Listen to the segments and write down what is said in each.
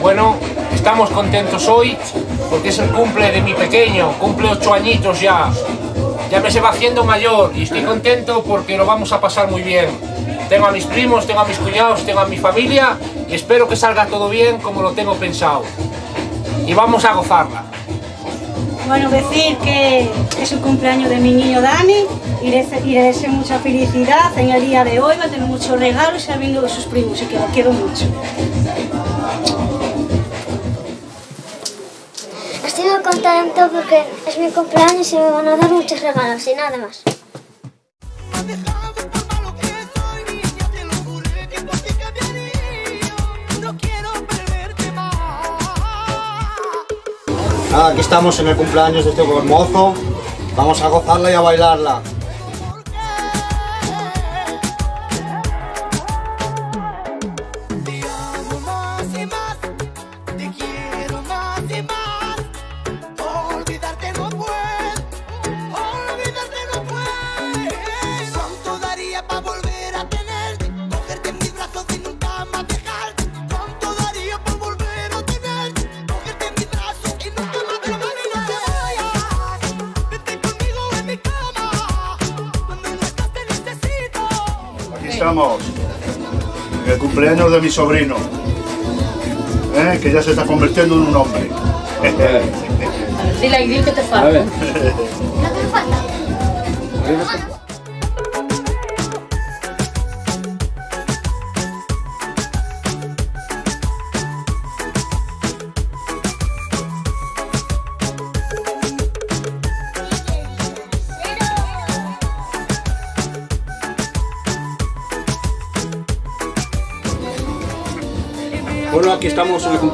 Bueno, estamos contentos hoy porque es el cumple de mi pequeño, cumple ocho añitos ya. Ya me se va haciendo mayor y estoy contento porque lo vamos a pasar muy bien. Tengo a mis primos, tengo a mis cuñados, tengo a mi familia y espero que salga todo bien como lo tengo pensado. Y vamos a gozarla. Bueno, decir que es el cumpleaños de mi niño Dani, y les, deseo mucha felicidad en el día de hoy, va a tener muchos regalos y sabiendo de sus primos y que lo quiero mucho. Estoy contento porque es mi cumpleaños y me van a dar muchos regalos y nada más. Aquí estamos en el cumpleaños de este buen mozo. Vamos a gozarla y a bailarla. sobrino, eh, que ya se está convirtiendo en un hombre. Que te falta.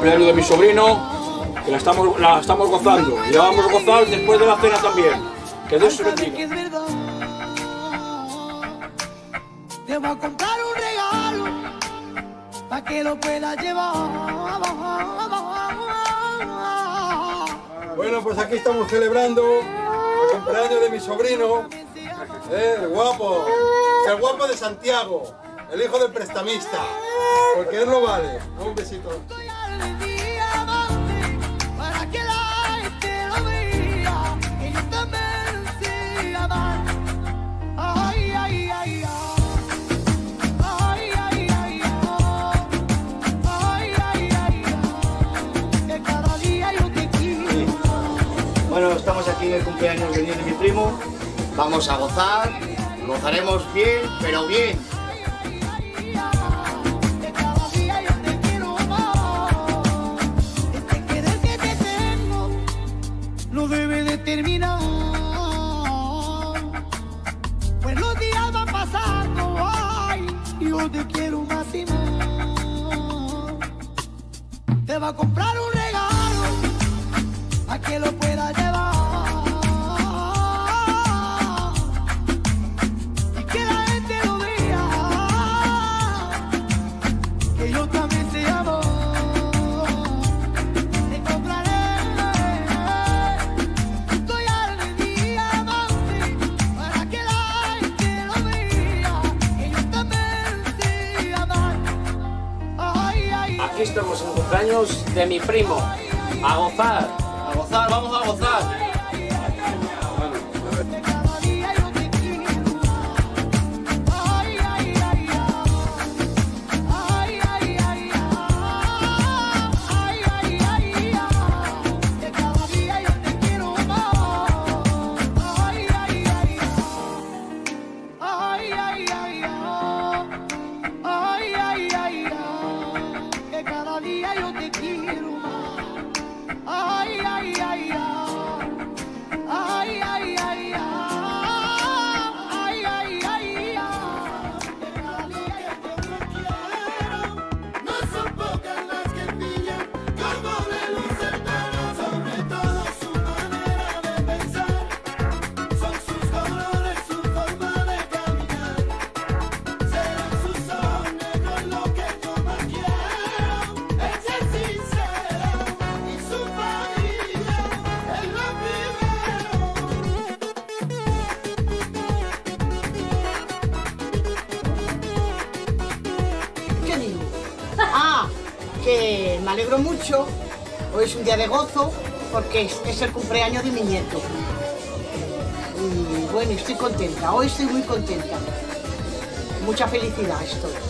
cumpleaños de mi sobrino, que la estamos, la estamos gozando. Y la vamos a gozar después de la cena también. Que Dios se bendiga. Te voy a comprar un regalo para que lo pueda llevar. Bueno, pues aquí estamos celebrando el cumpleaños de mi sobrino, el guapo, el guapo de Santiago, el hijo del prestamista, porque él lo vale. Un besito. el cumpleaños de 10 de mi primo. Vamos a gozar, gozaremos bien, pero bien. No debe de terminar, pues los días van pasando, ay, yo te quiero más y más. Te va a comprar un regalo, a que lo de mi primo. A. es, el cumpleaños de mi nieto. Y bueno, estoy contenta, hoy estoy muy contenta. Mucha felicidad estoy.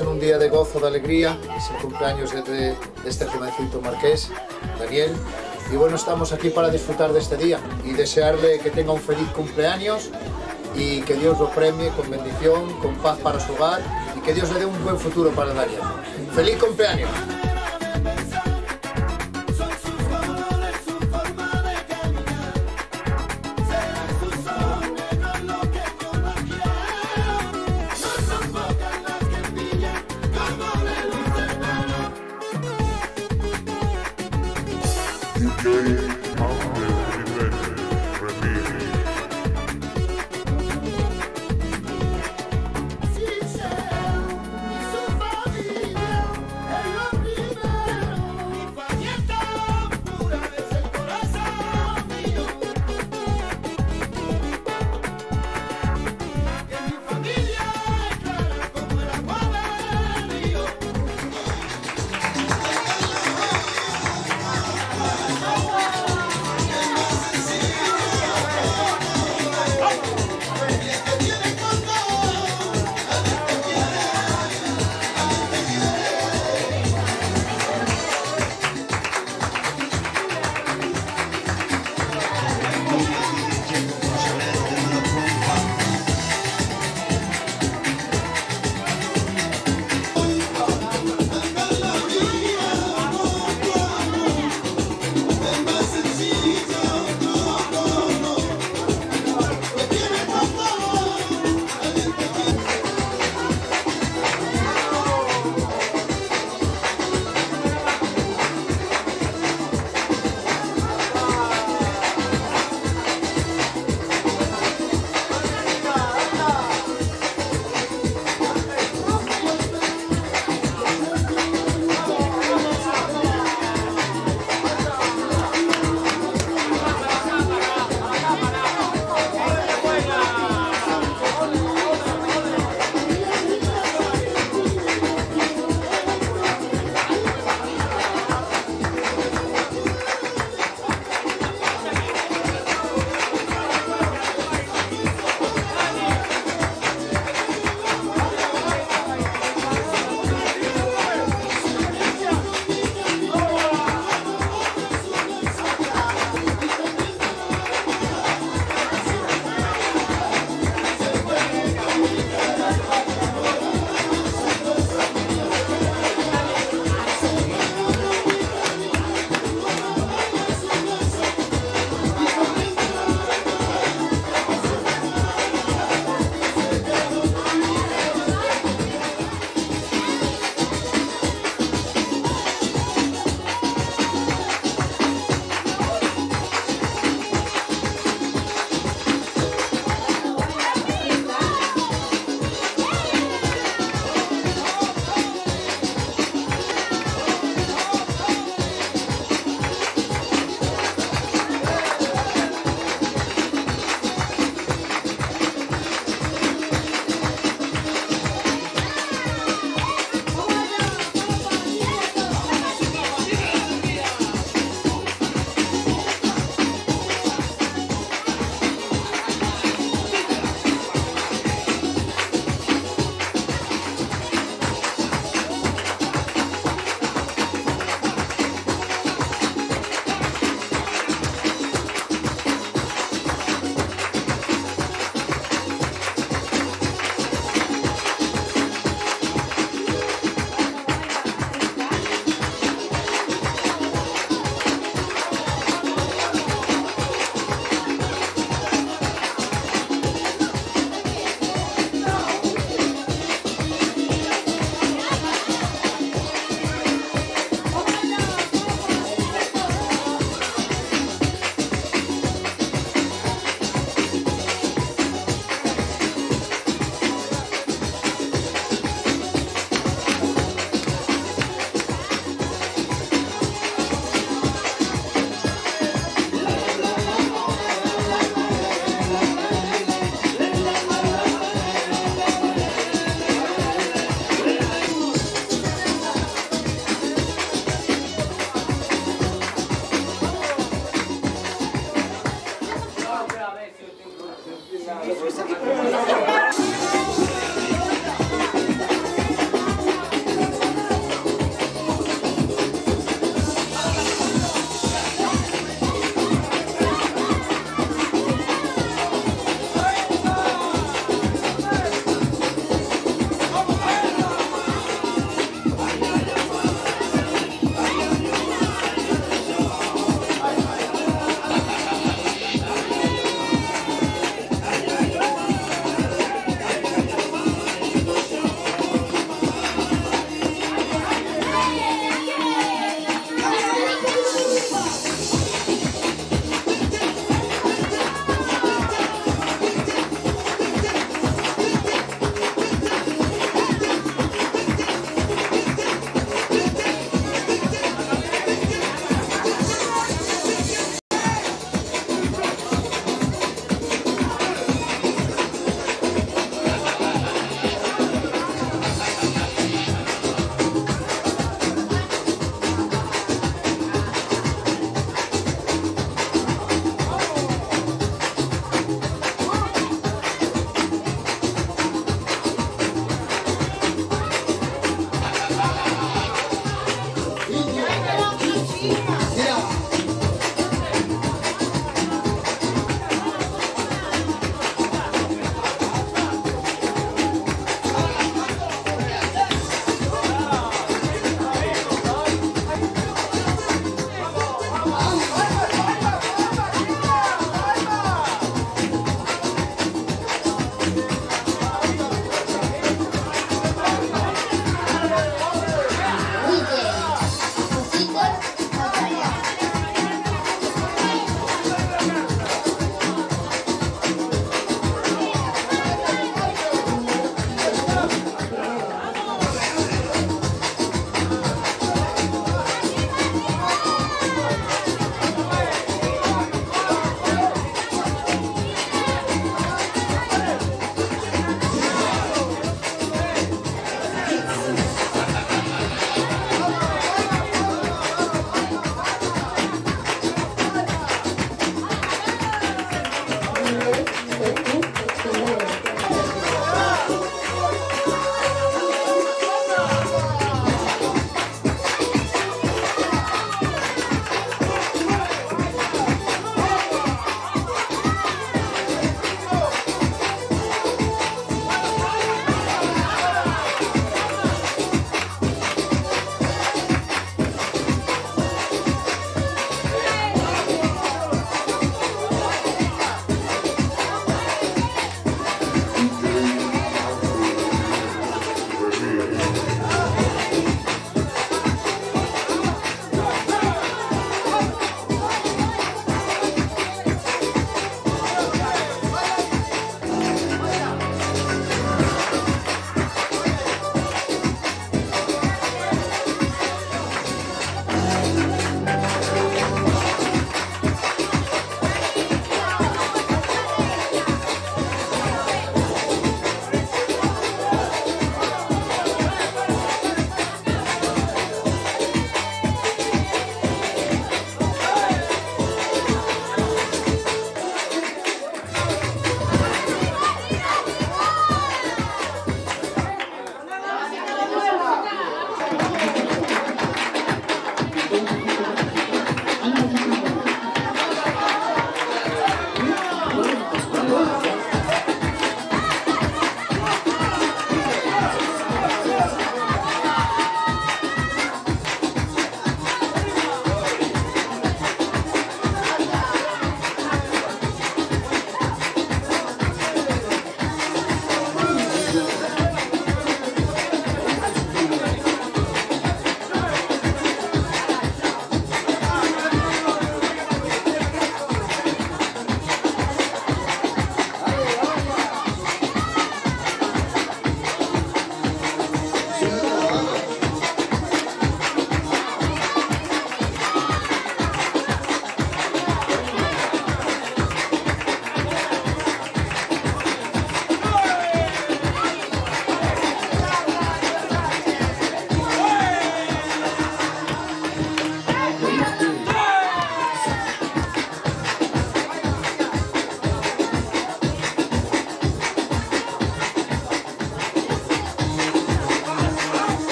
En un día de gozo, de alegría, es el cumpleaños de- de este jovencito marqués, Daniel, y bueno, estamos aquí para disfrutar de este día y desearle que tenga un feliz cumpleaños y que Dios lo premie con bendición, con paz para su hogar y que Dios le dé un buen futuro para Daniel. ¡Feliz cumpleaños!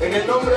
En el nombre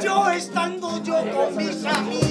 yo estando yo con mis amigos.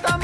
planeta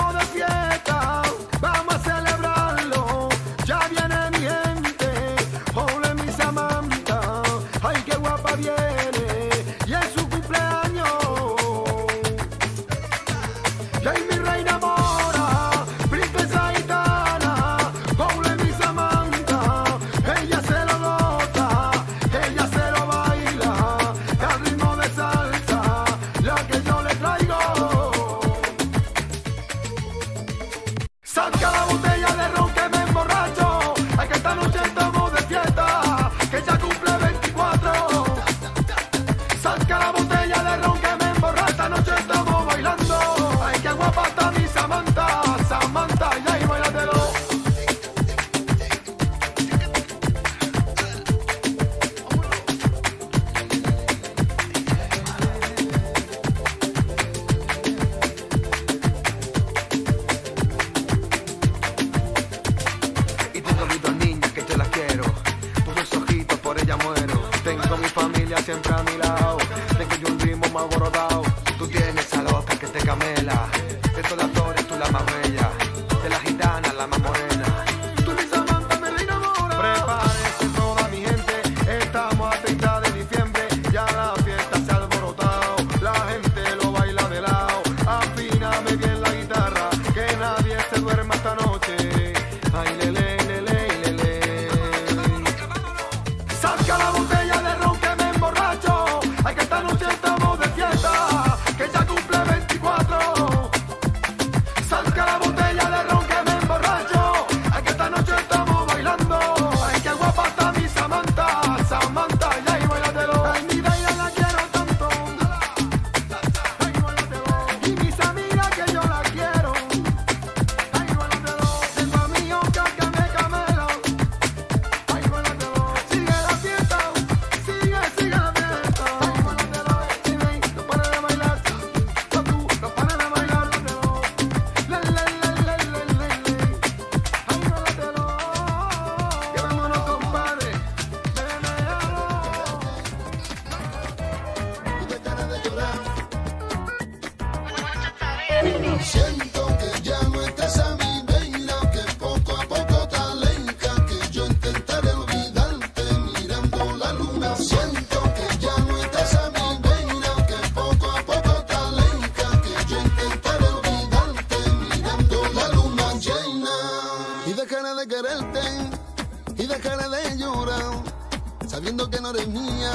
que no eres mía.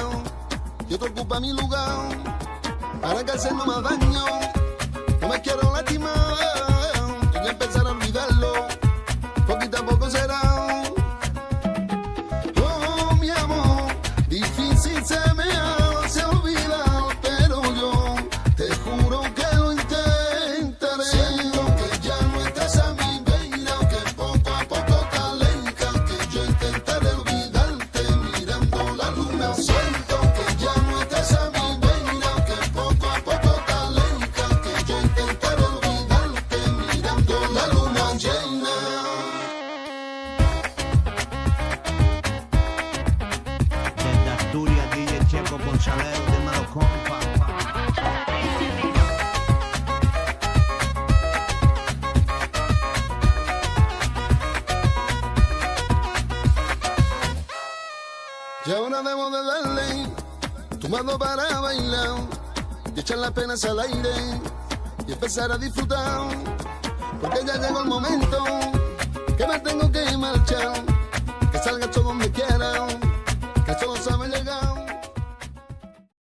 Yo te ocupa mi lugar para que hacernos más daño. apenas al aire y empezar a disfrutar.